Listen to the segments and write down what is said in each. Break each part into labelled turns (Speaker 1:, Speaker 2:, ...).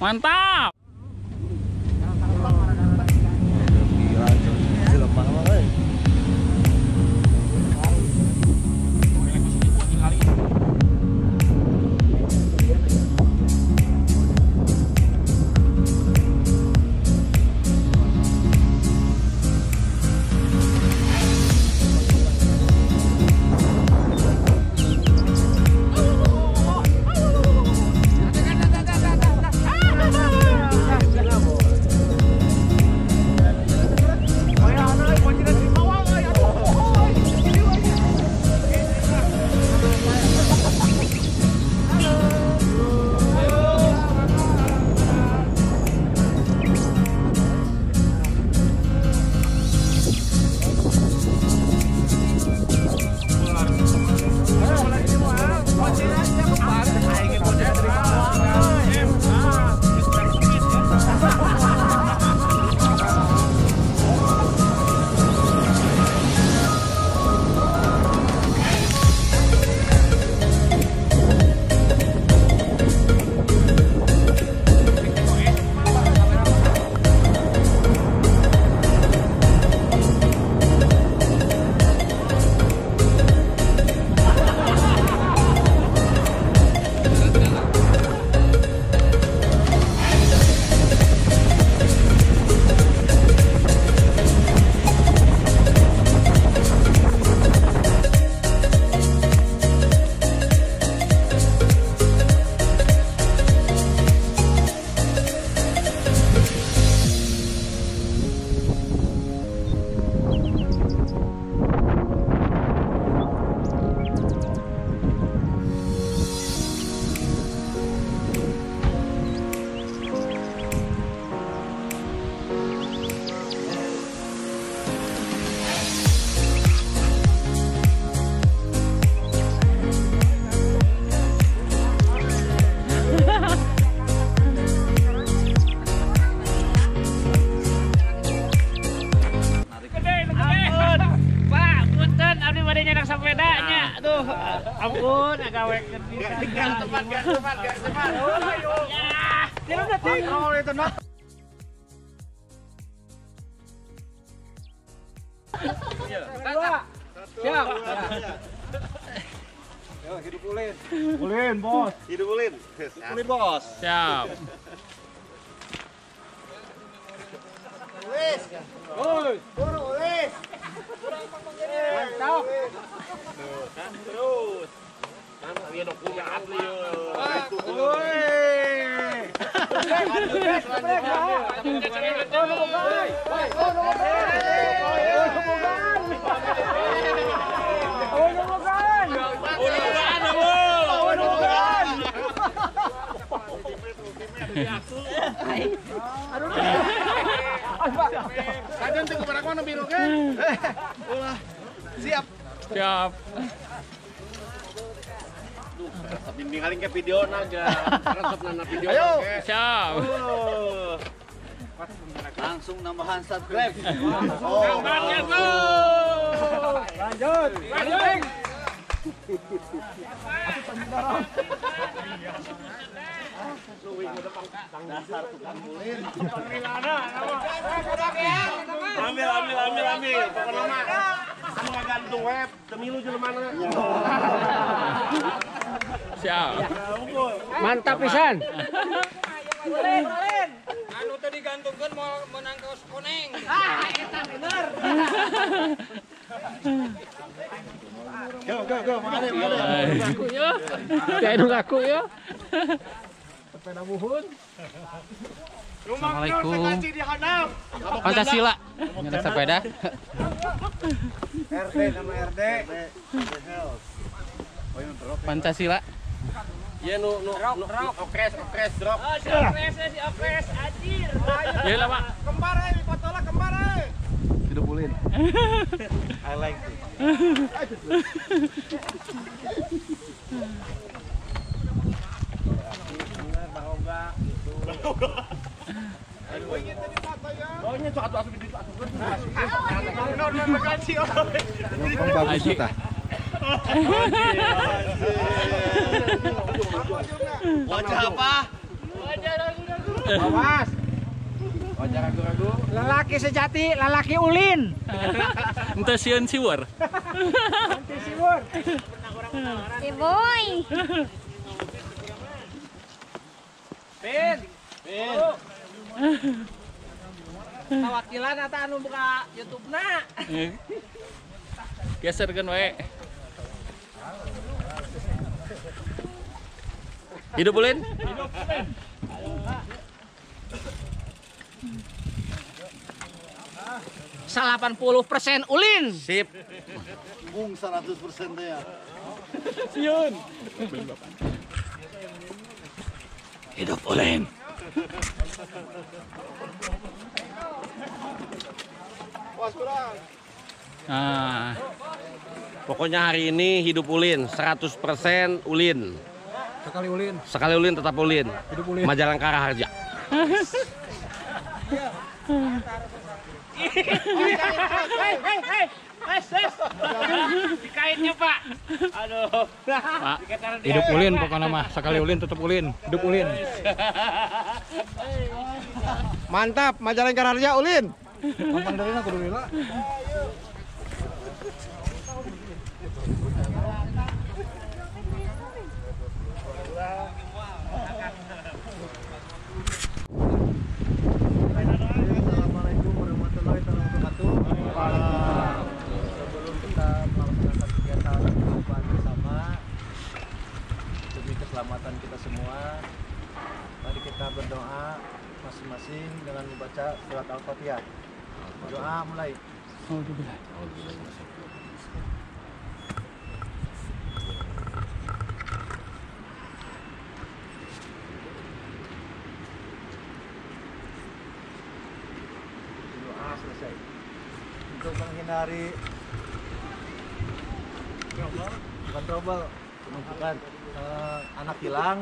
Speaker 1: Mantap. Siap. Siap.
Speaker 2: Bimbing kali ke video naga. Resep nana video.
Speaker 3: Ayo.
Speaker 1: Siap.
Speaker 3: Langsung nambahan subscribe.
Speaker 2: Oh.
Speaker 3: Lanjut.
Speaker 2: Lanjut.
Speaker 3: Dasar tukang.
Speaker 2: Ambil, ambil, ambil, ambil. Pokoknya mah. Kamu nggak gantung web. Demi lu jelema mana?
Speaker 1: Siap.
Speaker 4: Mantap pisan.
Speaker 5: Anu tadi gantungkan mau menang kaos koneng.
Speaker 2: Go, go, go. Makanya, makanya.
Speaker 1: Ngaku yo.
Speaker 4: Kayak ngaku ya.
Speaker 1: Assalamualaikum.
Speaker 2: di hanap.
Speaker 1: Pancasila. Nyedak sepeda.
Speaker 3: RD nama RD.
Speaker 1: Pancasila.
Speaker 2: Ya nu nu nu okres okres drop.
Speaker 5: Si Opres, si Opres, anjir.
Speaker 1: Ya lah, Pak.
Speaker 2: Kembar eh, foto lah kembar eh.
Speaker 3: Hidup ulin.
Speaker 2: I like it. Oh, ini suatu asup di asup.
Speaker 3: Yang bagus
Speaker 1: Aji.
Speaker 2: Wajah apa?
Speaker 5: Wajah ragu-ragu.
Speaker 1: Awas. Oh, jangan ragu-ragu. Lelaki sejati, lelaki ulin.
Speaker 6: Ente sieun siwur.
Speaker 1: Nanti siwur.
Speaker 7: Si boy.
Speaker 1: Pin. Pin. Tawakilan atau anu buka YouTube-na.
Speaker 6: Geserkeun we. Hidup ulin?
Speaker 1: Salapan puluh persen ulin.
Speaker 6: Sip.
Speaker 3: Bung 100% teh ya.
Speaker 6: Sieun. Hidup ulin. Nah,
Speaker 2: Pokoknya hari ini hidup ulin, 100% ulin.
Speaker 3: Sekali ulin,
Speaker 2: Sekali ulin tetap ulin.
Speaker 3: hidup ulin.
Speaker 2: Majalengka Raharja.
Speaker 1: Hei, hei, hei. Dikaitnya, Pak. Aduh.
Speaker 6: Pak.
Speaker 3: Hidup ulin pokoknya mah, sekali ulin tetap ulin, hidup ulin. Mantap, Majalengka Harja ulin. Gampang dari kudu lila. Assalamualaikum keselamatan kita semua, mari kita berdoa masing-masing dengan membaca surat Al-Fatihah. Doa mulai. Doa selesai. Untuk menghindari bukan trouble, bukan eh, anak hilang,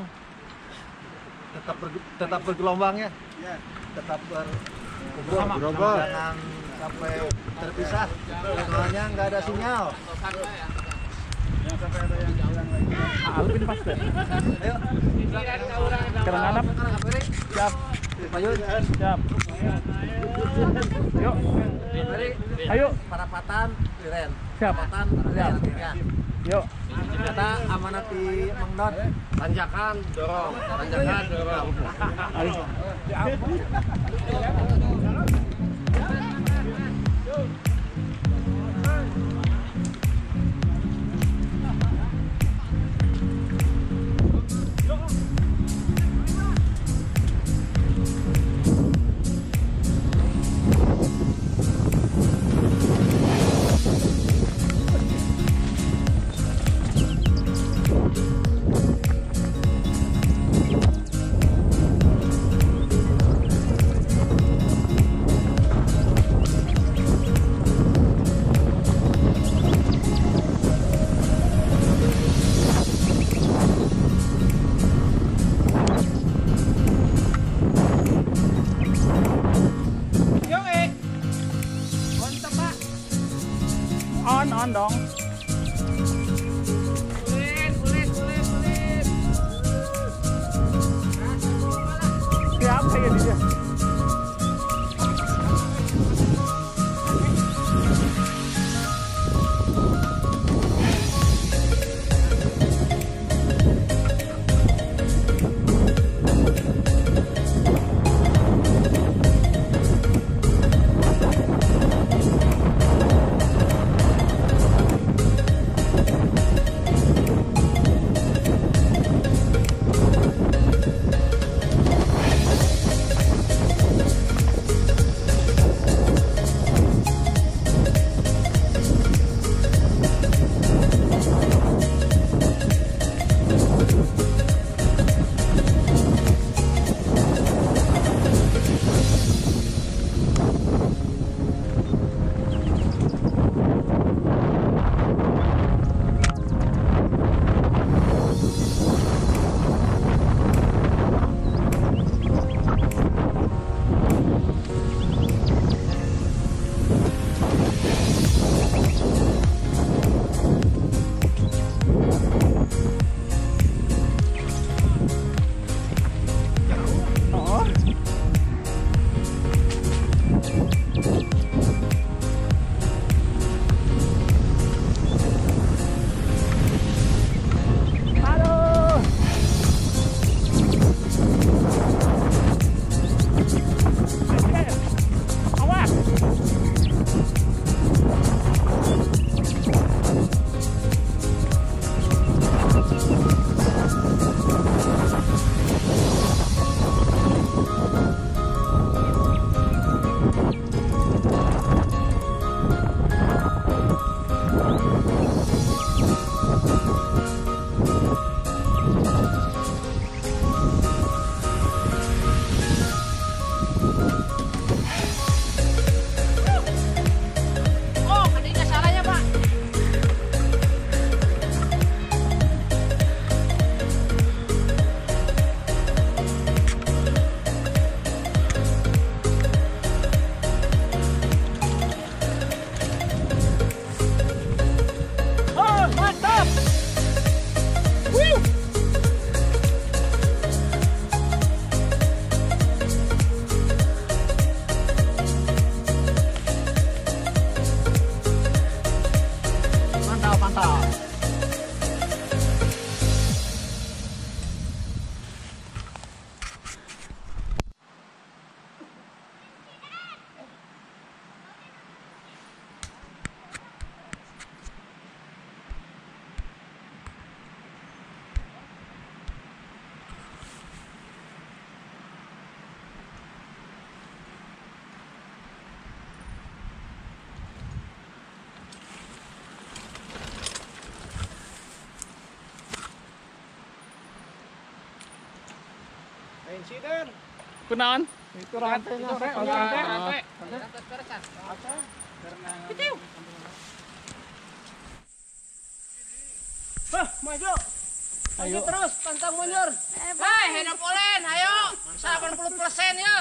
Speaker 3: tetap ber- tetap bergelombang ya, tetap ber jangan sampai terpisah, soalnya nggak ada sinyal. Alvin pas Ayo. Sekarang ngadap. Siap. Maju. Siap. Yuk. Ayo. Parapatan, Liren. Siap. Parapatan, Liren. Ya. Yuk. Kita amanat di Mang Don.
Speaker 2: Tanjakan, dorong. Tanjakan, dorong.
Speaker 6: Kunaon?
Speaker 1: Itu rantainya, Rek.
Speaker 6: Oh,
Speaker 1: Rantai.
Speaker 4: Ayo terus, pantang mundur. Hai, hidup ulen, ayo. 80 persen ya.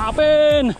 Speaker 6: Apin.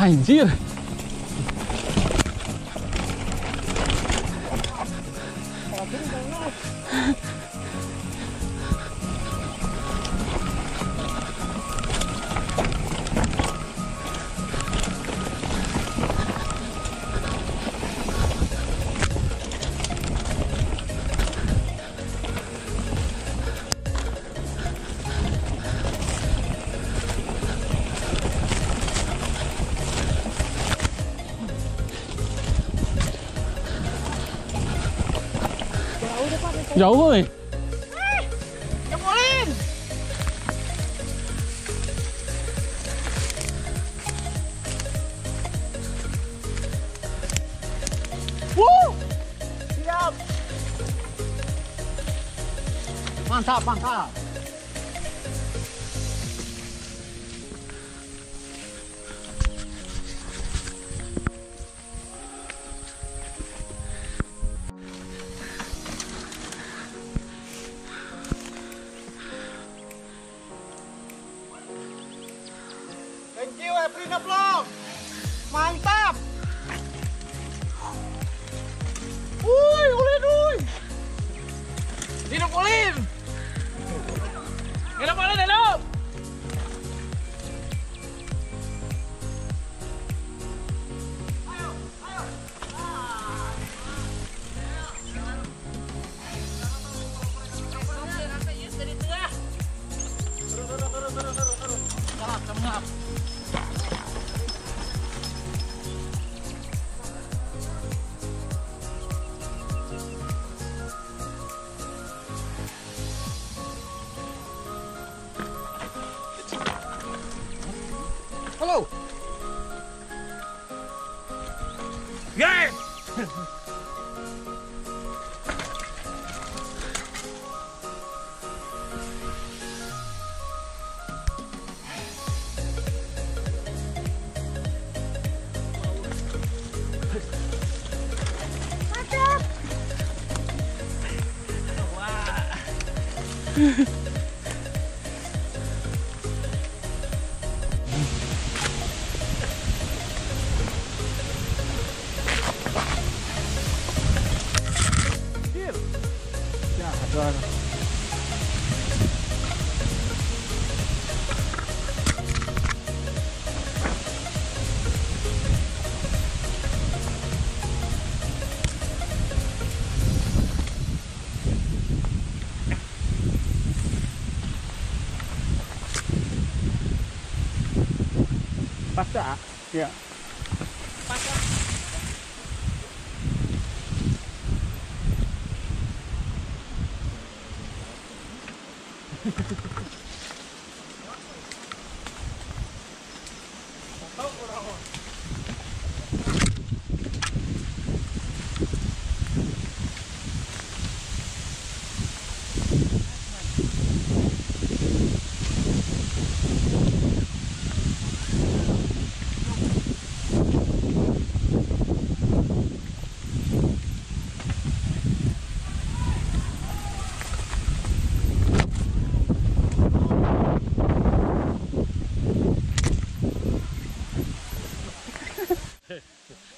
Speaker 6: Ka handapnya. Anjir. Ah, Mbak. Lepas. Anjir. Jauh woi.
Speaker 1: Mantap, mantap.
Speaker 2: Yeah.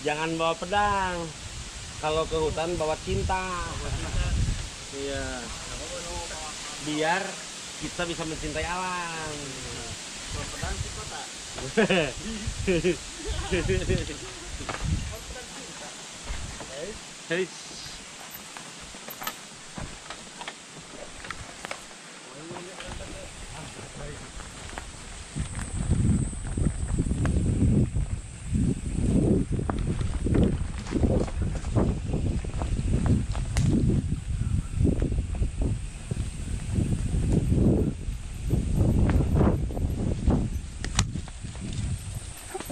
Speaker 2: Jangan bawa pedang. Kalau ke hutan bawa cinta. Iya. Biar kita bisa mencintai alam. Bawa pedang di kota.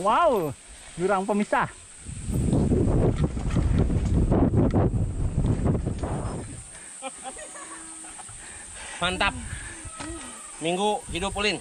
Speaker 6: Wow, jurang pemisah.
Speaker 2: Mantap. Minggu hidup ulin.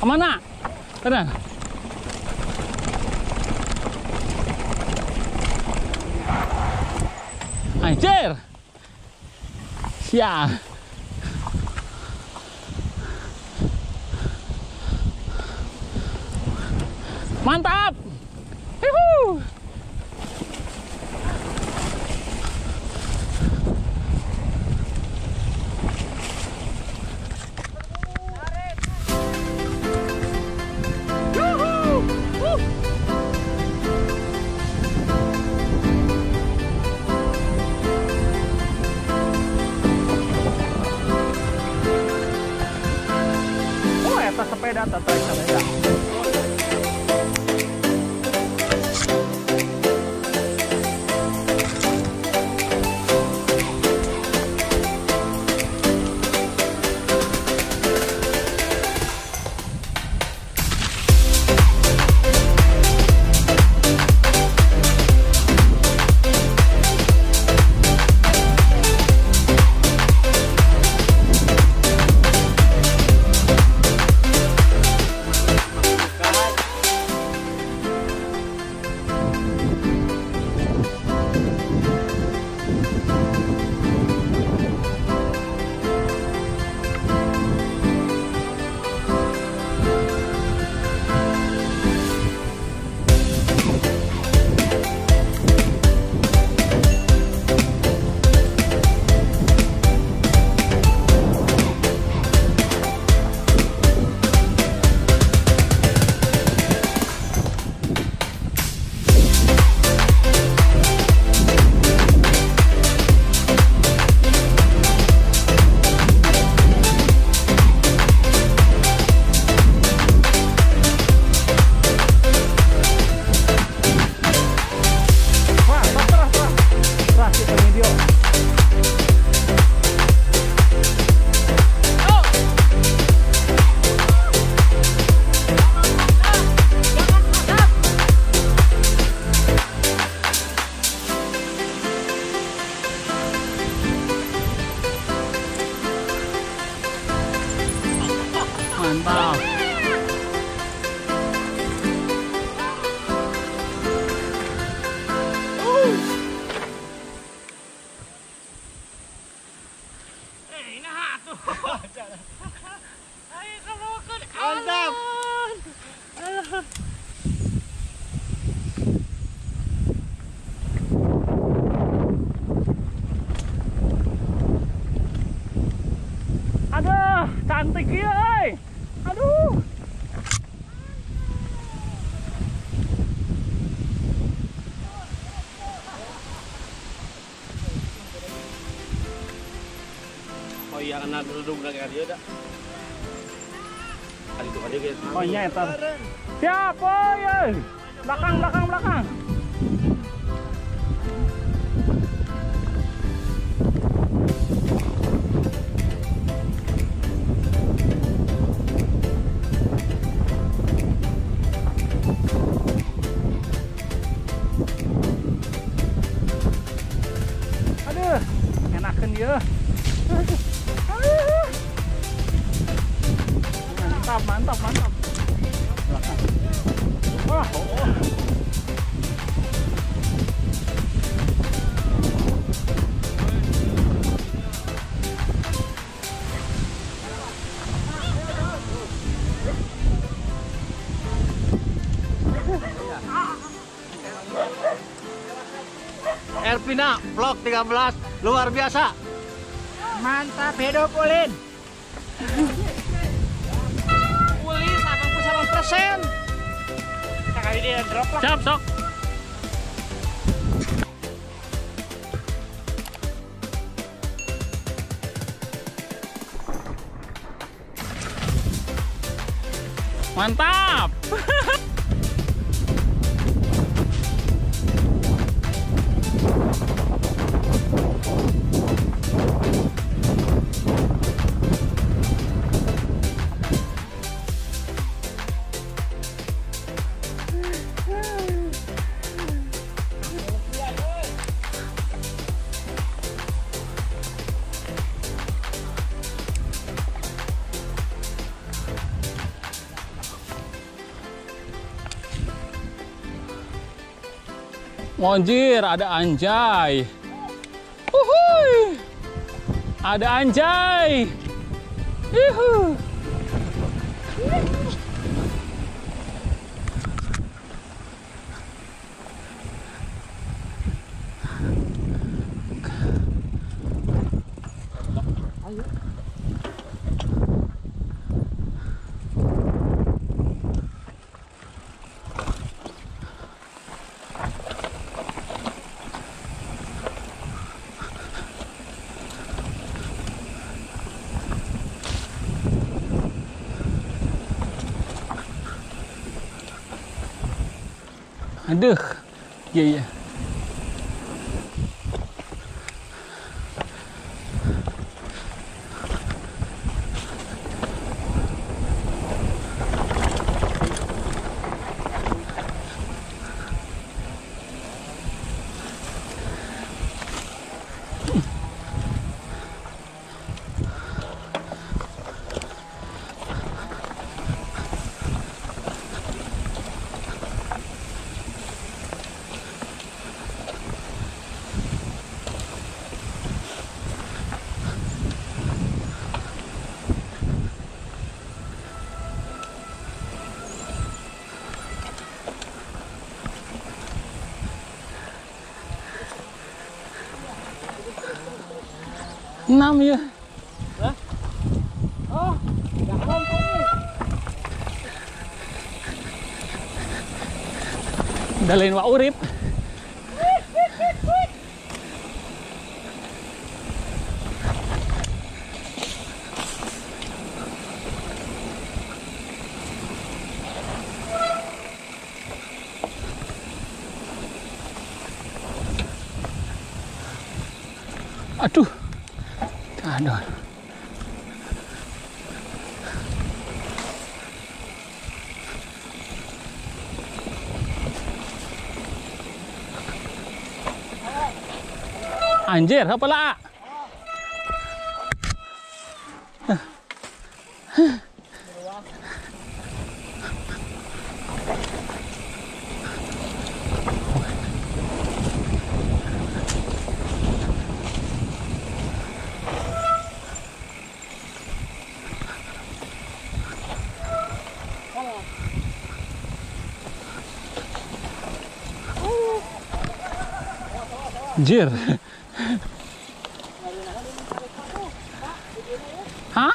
Speaker 1: Ke mana?
Speaker 6: Sana. Anjir. Sial. Mantap.
Speaker 1: Eta sepeda tata sepeda.
Speaker 6: Cantik ya, euy. Aduh.
Speaker 2: Oh iya, anak duduk lagi dia dah.
Speaker 6: Oh iya, entar. Siap, oh iya. Belakang, belakang, belakang.
Speaker 3: Elvina, vlog 13, luar biasa.
Speaker 1: Mantap, hidup Ulin. Ulin 89 persen. Kali dia drop lah.
Speaker 6: Siap, sok. Mantap. Monjir, ada anjay. Uhuy. Ada anjay. Yuhu. Aduh. Ya, ya. Enam ya. Udah lain wa urip. Aduh. Aduh. Anjir, apa lah? Jir. Hah?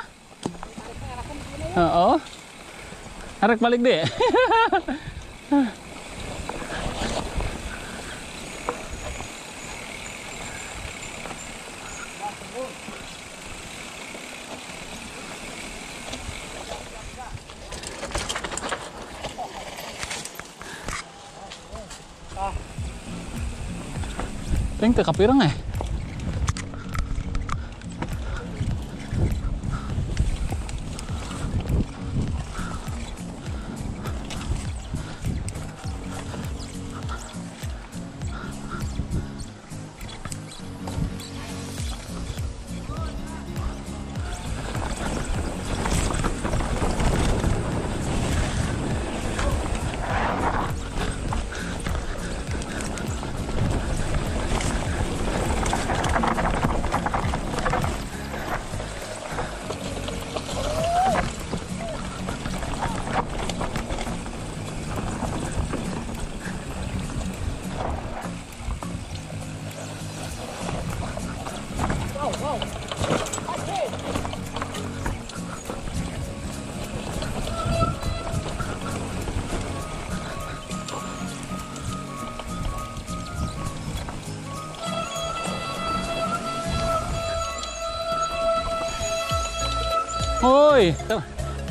Speaker 6: Oh. Arek balik deh. Ting teu kapireng eh. Oi,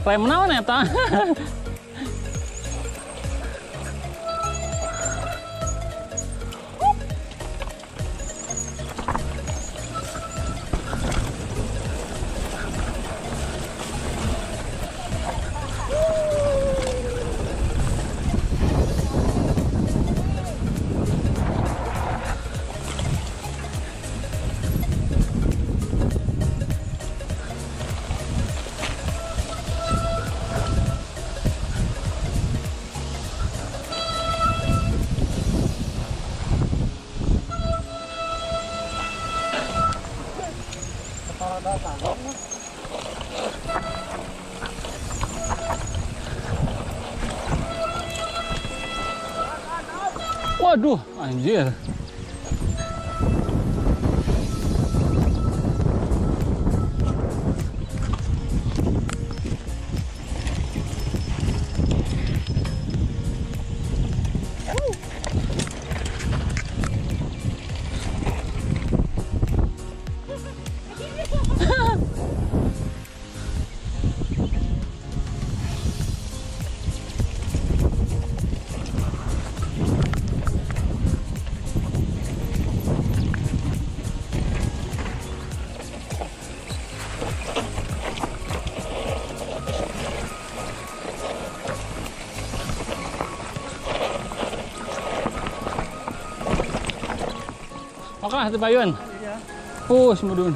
Speaker 6: rem naon eta? Waduh, anjir. Oke lah, Bayun. Oh, semudun.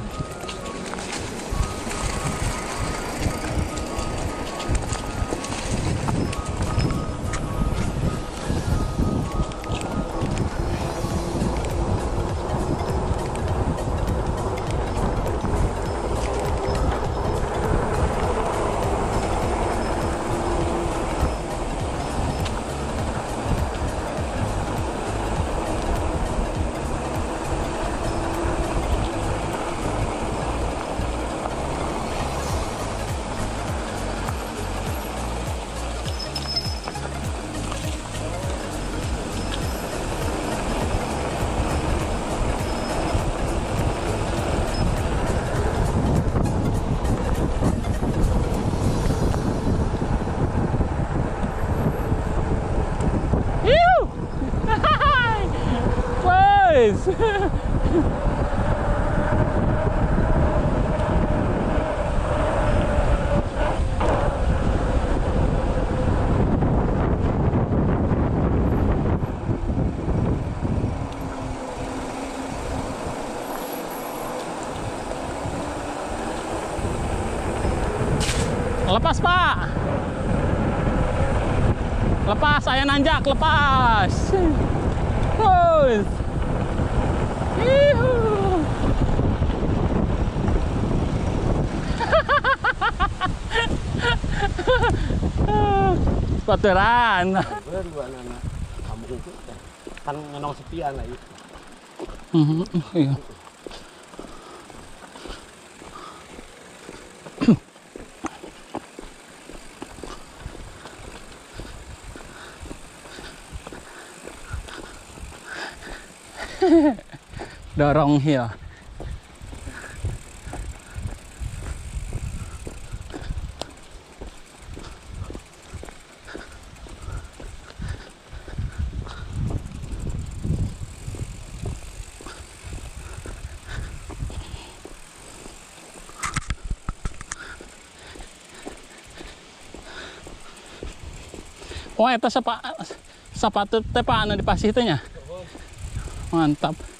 Speaker 6: Lepas, Pak. Lepas, saya nanjak, lepas. Terus. Sepaturan.
Speaker 2: Anak kamu itu kan ngenong sepian lah itu.
Speaker 6: Mhm, iya. Dorong ya. Oh, eta sapa sepatu teh anu dipasih teh nya. Mantap.